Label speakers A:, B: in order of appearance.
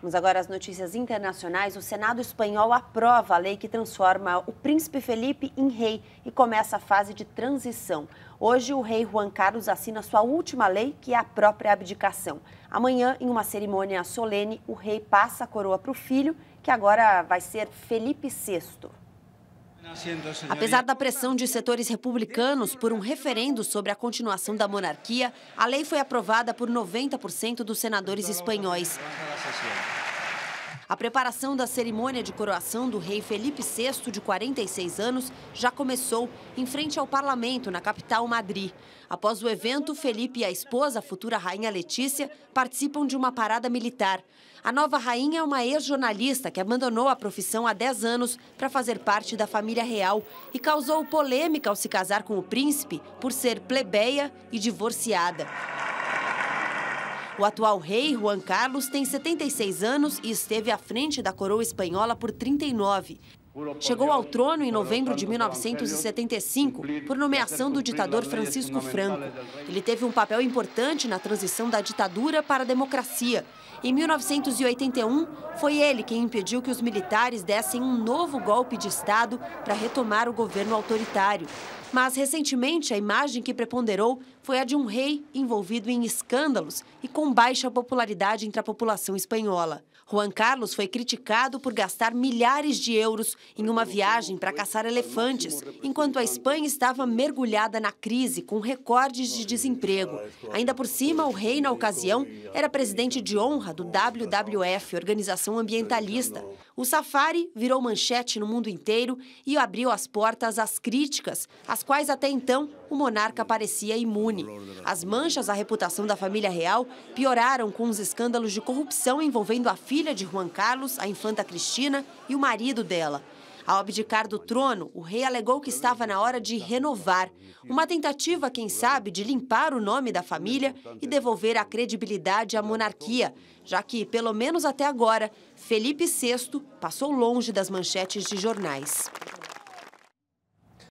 A: Vamos agora às notícias internacionais. O Senado espanhol aprova a lei que transforma o príncipe Felipe em rei e começa a fase de transição. Hoje, o rei Juan Carlos assina sua última lei, que é a própria abdicação. Amanhã, em uma cerimônia solene, o rei passa a coroa para o filho, que agora vai ser Felipe VI. Apesar da pressão de setores republicanos por um referendo sobre a continuação da monarquia, a lei foi aprovada por 90% dos senadores espanhóis. A preparação da cerimônia de coroação do rei Felipe VI, de 46 anos, já começou em frente ao parlamento, na capital Madrid. Após o evento, Felipe e a esposa, a futura rainha Letícia, participam de uma parada militar. A nova rainha é uma ex-jornalista que abandonou a profissão há 10 anos para fazer parte da família real e causou polêmica ao se casar com o príncipe por ser plebeia e divorciada. O atual rei, Juan Carlos, tem 76 anos e esteve à frente da coroa espanhola por 39. Chegou ao trono em novembro de 1975 por nomeação do ditador Francisco Franco. Ele teve um papel importante na transição da ditadura para a democracia. Em 1981, foi ele quem impediu que os militares dessem um novo golpe de Estado para retomar o governo autoritário. Mas, recentemente, a imagem que preponderou foi a de um rei envolvido em escândalos e com baixa popularidade entre a população espanhola. Juan Carlos foi criticado por gastar milhares de euros em uma viagem para caçar elefantes, enquanto a Espanha estava mergulhada na crise com recordes de desemprego. Ainda por cima, o rei, na ocasião, era presidente de honra do WWF, organização ambientalista. O safari virou manchete no mundo inteiro e abriu as portas às críticas, às quais até então o monarca parecia imune. As manchas à reputação da família real pioraram com os escândalos de corrupção envolvendo a filha de Juan Carlos, a infanta Cristina, e o marido dela. Ao abdicar do trono, o rei alegou que estava na hora de renovar, uma tentativa, quem sabe, de limpar o nome da família e devolver a credibilidade à monarquia, já que, pelo menos até agora, Felipe VI passou longe das manchetes de jornais.